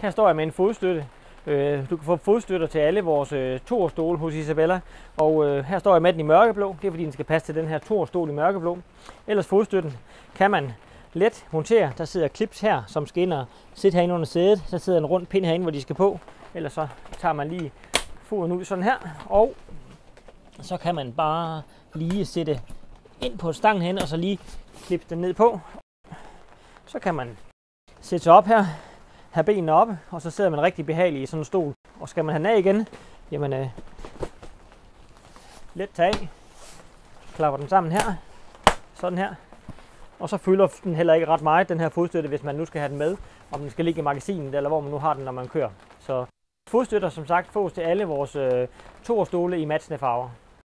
Her står jeg med en fodstøtte. Øh, du kan få fodstøtter til alle vores øh, torstole hos Isabella. Og øh, her står jeg med den i mørkeblå. Det er fordi den skal passe til den her torstol i mørkeblå. Ellers fodstøtten kan man let montere. Der sidder clips her, som skal ind og sidde herinde under sædet. Så sidder en rund pind herinde, hvor de skal på. Ellers så tager man lige foden ud sådan her. Og så kan man bare lige sætte ind på stangen hen, og så lige klippe den ned på. Så kan man sætte sig op her, have benene oppe, og så sidder man rigtig behageligt i sådan en stol. Og skal man have den af igen, jamen øh, let tag af, klapper den sammen her, sådan her. Og så fylder den heller ikke ret meget, den her fodstøtte, hvis man nu skal have den med, om den skal ligge i magasinet, eller hvor man nu har den, når man kører. Så fodstøtter som sagt fås til alle vores øh, to stole i matchende farver.